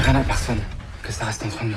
dirai à personne que ça reste entre nous.